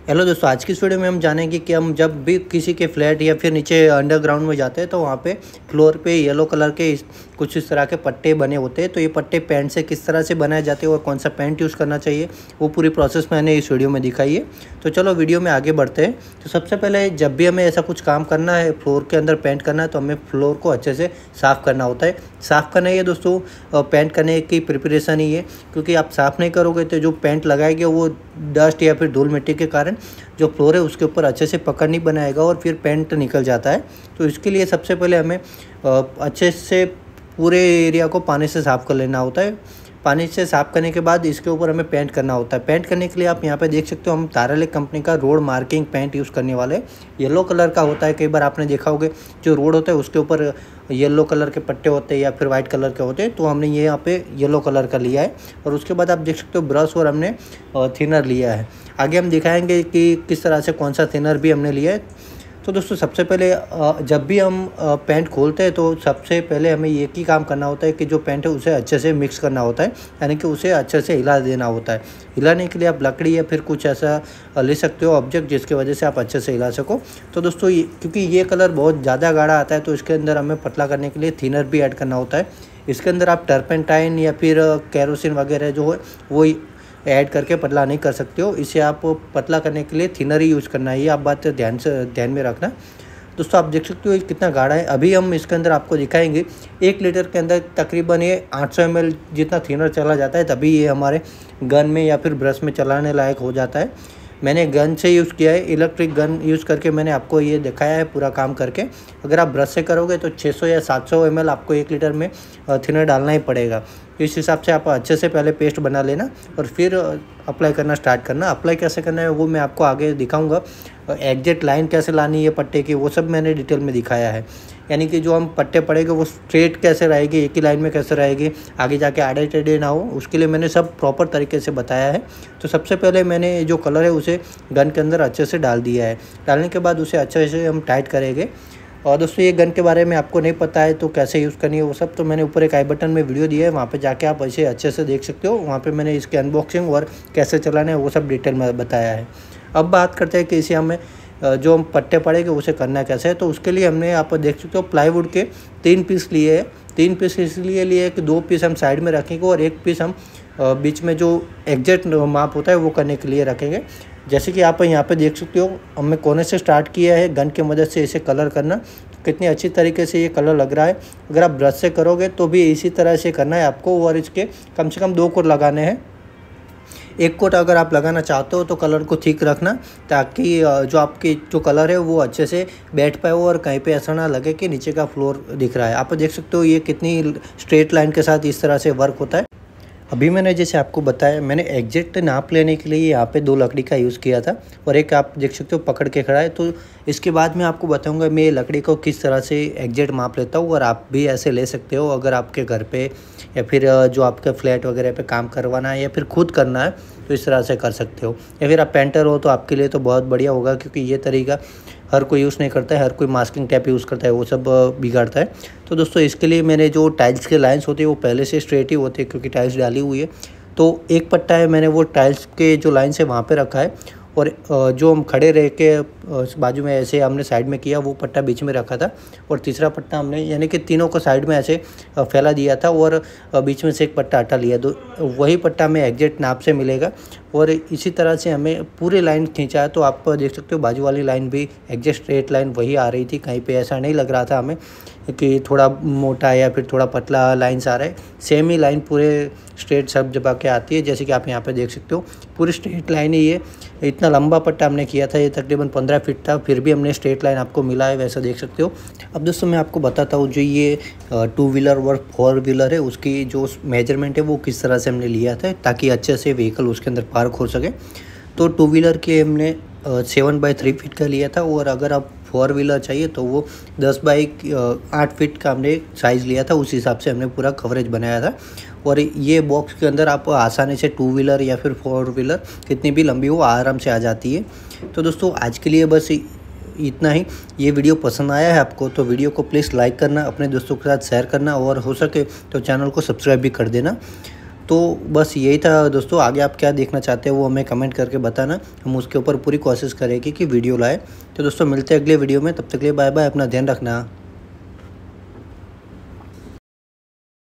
Hello दोस्तों आज की इस वीडियो में हम जानेंगे कि हम जब भी किसी के फ्लैट या फिर नीचे अंडरग्राउंड में जाते हैं तो वहाँ पे फ्लोर पे येलो कलर के इस, कुछ इस तरह के पट्टे बने होते हैं। तो ये पट्टे पेंट से किस तरह से बनाए जाते हैं और कौन सा पेंट यूज़ करना चाहिए वो पूरी प्रोसेस मैंने इस वीडियो में दिखाई है। तो चलो वीडियो में आगे बढ़ते हैं। तो सबसे पहले जब भी हमें ऐसा कुछ काम करना है फ्लोर के अंदर पेंट करना है तो हमें फ्लोर को अच्छे से साफ़ करना होता है। साफ़ करना ही दोस्तों पेंट करने की प्रिपरेशन ही है क्योंकि आप साफ़ नहीं करोगे तो जो पेंट लगाएँगे वो डस्ट या फिर धूल मिट्टी के कारण जो फ्लोर है उसके ऊपर अच्छे से पकड़ नहीं बनाएगा और फिर पेंट निकल जाता है। तो इसके लिए सबसे पहले हमें अच्छे से पूरे एरिया को पानी से साफ़ कर लेना होता है। पानी से साफ़ करने के बाद इसके ऊपर हमें पेंट करना होता है। पेंट करने के लिए आप यहाँ पे देख सकते हो, हम तारालेक कंपनी का रोड मार्किंग पेंट यूज़ करने वाले येलो कलर का होता है, कई बार आपने देखा होगा, जो रोड होता है उसके ऊपर येलो कलर के पट्टे होते हैं या फिर वाइट कलर के होते हैं तो हमने ये यहाँ पे येलो कलर का लिया है। और उसके बाद आप देख सकते हो ब्रश और हमने थिनर लिया है। आगे हम दिखाएँगे कि किस तरह से कौन सा थिनर भी हमने लिया है। तो दोस्तों, सबसे पहले जब भी हम पेंट खोलते हैं तो सबसे पहले हमें एक ही काम करना होता है कि जो पेंट है, उसे अच्छे से मिक्स करना होता है, यानी कि उसे अच्छे से हिला देना होता है। हिलाने के लिए आप लकड़ी या फिर कुछ ऐसा ले सकते हो ऑब्जेक्ट जिसकी वजह से आप अच्छे से हिला सको। तो दोस्तों क्योंकि ये कलर बहुत ज़्यादा गाढ़ा आता है तो इसके अंदर हमें पतला करने के लिए थिनर भी ऐड करना होता है। इसके अंदर आप टर्पेंटाइन या फिर कैरोसिन वगैरह जो है, वो ऐड करके पतला नहीं कर सकते हो। इसे आप पतला करने के लिए थिनर ही यूज़ करना है। ये आप बात ध्यान से, ध्यान में रखना। दोस्तों, आप देख सकते हो ये कितना गाढ़ा है। अभी हम इसके अंदर आपको दिखाएँगे, एक लीटर के अंदर तकरीबन ये 800 सौ जितना थिनर चला जाता है, तभी ये हमारे गन में या फिर ब्रश में चलाने लायक हो जाता है। मैंने गन से यूज़ किया है इलेक्ट्रिक गन यूज़ करके मैंने आपको ये दिखाया है पूरा काम करके। अगर आप ब्रश से करोगे तो 600 या 700 सौ आपको एक लीटर में थिनर डालना ही पड़ेगा। इस हिसाब से आप अच्छे से पहले पेस्ट बना लेना और फिर अप्लाई करना स्टार्ट करना। अप्लाई कैसे करना है वो मैं आपको आगे दिखाऊँगा। एग्जैक्ट लाइन कैसे लानी है पट्टे की वो सब मैंने डिटेल में दिखाया है। यानी कि जो हम पट्टे पड़ेंगे वो स्ट्रेट कैसे रहेगी, एक ही लाइन में कैसे रहेगी, आगे जाके आड़े टेढ़े ना हो, उसके लिए मैंने सब प्रॉपर तरीके से बताया है। तो सबसे पहले मैंने जो कलर है उसे गन के अंदर अच्छे से डाल दिया है। डालने के बाद उसे अच्छे से हम टाइट करेंगे। और दोस्तों, ये गन के बारे में आपको नहीं पता है तो कैसे यूज़ करनी है वो सब तो मैंने ऊपर एक आई बटन में वीडियो दिया है, वहाँ पे जाके आप ऐसे अच्छे से देख सकते हो। वहाँ पे मैंने इसके अनबॉक्सिंग और कैसे चलाना है वो सब डिटेल में बताया है। अब बात करते हैं कि इसे हमें जो हम पट्टे पड़ेंगे उसे करना कैसे है तो उसके लिए हमने, आप देख सकते हो प्लाईवुड के तीन पीस लिए हैं। तीन पीस इसलिए लिए कि दो पीस हम साइड में रखेंगे और एक पीस हम बीच में जो एग्जैक्ट माप होता है वो करने के लिए रखेंगे। जैसे कि आप यहाँ पे देख सकते हो, हमने कोने से स्टार्ट किया है गन की मदद से इसे कलर करना। कितनी अच्छी तरीके से ये कलर लग रहा है। अगर आप ब्रश से करोगे तो भी इसी तरह से करना है आपको, और इसके कम से कम दो कोट लगाने हैं। एक कोट अगर आप लगाना चाहते हो तो कलर को ठीक रखना ताकि जो आपकी, जो कलर है वो अच्छे से बैठ पाए और कहीं पे ऐसा ना लगे कि नीचे का फ्लोर दिख रहा है। आप देख सकते हो ये कितनी स्ट्रेट लाइन के साथ इस तरह से वर्क होता है। अभी मैंने जैसे आपको बताया, मैंने एग्जैक्ट नाप लेने के लिए यहाँ पे दो लकड़ी का यूज़ किया था और एक आप देख सकते हो पकड़ के खड़ा है। तो इसके बाद मैं आपको बताऊँगा मैं लकड़ी को किस तरह से एग्जैक्ट माप लेता हूँ और आप भी ऐसे ले सकते हो अगर आपके घर पे या फिर जो आपके फ्लैट वगैरह पे काम करवाना है या फिर खुद करना है तो इस तरह से कर सकते हो। या फिर आप पेंटर हो तो आपके लिए तो बहुत बढ़िया होगा क्योंकि ये तरीका हर कोई यूज़ नहीं करता है, हर कोई मास्किंग टैप यूज़ करता है, वो सब बिगाड़ता है। तो दोस्तों, इसके लिए मेरे जो टाइल्स के लाइन्स होते हैं, वो पहले से स्ट्रेट ही होते हैं, क्योंकि टाइल्स डाली हुई है। तो एक पट्टा है, मैंने वो टाइल्स के जो लाइन्स है, वहाँ पर रखा है। और जो हम खड़े रह के बाजू में ऐसे हमने साइड में किया, वो पट्टा बीच में रखा था और तीसरा पट्टा हमने, यानी कि तीनों को साइड में ऐसे फैला दिया था और बीच में से एक पट्टा हटा लिया। तो वही पट्टा हमें एग्जैक्ट नाप से मिलेगा और इसी तरह से हमें पूरे लाइन खींचा है तो आप देख सकते हो बाजू वाली लाइन भी एग्जैक्ट स्ट्रेट लाइन वही आ रही थी, कहीं पर ऐसा नहीं लग रहा था हमें। कि थोड़ा मोटा या फिर थोड़ा पतला लाइन्स आ रहा है। सेम ही लाइन पूरे स्ट्रेट सब जगह के आती है, जैसे कि आप यहाँ पे देख सकते हो, पूरी स्ट्रेट लाइन ही ये इतना लंबा पट्टा हमने किया था, ये तकरीबन पंद्रह फीट था, फिर भी हमने स्ट्रेट लाइन आपको मिला है, वैसा देख सकते हो। अब दोस्तों मैं आपको बताता हूँ, जो ये टू व्हीलर और फोर व्हीलर है, उसकी जो मेज़रमेंट है, वो किस तरह से हमने लिया था, ताकि अच्छे से व्हीकल उसके अंदर पार्क हो सके। तो टू व्हीलर के हमने सेवन बाई थ्री फीट का लिया था, और अगर आप फोर व्हीलर चाहिए तो वो दस बाई आठ फीट का हमने साइज़ लिया था, उस हिसाब से हमने पूरा कवरेज बनाया था। और ये बॉक्स के अंदर आप आसानी से टू व्हीलर या फिर फोर व्हीलर कितनी भी लंबी हो, आराम से आ जाती है। तो दोस्तों, आज के लिए बस इतना ही। ये वीडियो पसंद आया है आपको तो वीडियो को प्लीज़ लाइक करना, अपने दोस्तों के साथ शेयर करना, और हो सके तो चैनल को सब्सक्राइब भी कर देना। तो बस यही था दोस्तों। आगे आप क्या देखना चाहते हैं वो हमें कमेंट करके बताना। हम उसके ऊपर पूरी कोशिश करेंगे कि वीडियो लाए। तो दोस्तों, मिलते हैं अगले वीडियो में। तब तक के लिए बाय बाय अपना ध्यान रखना।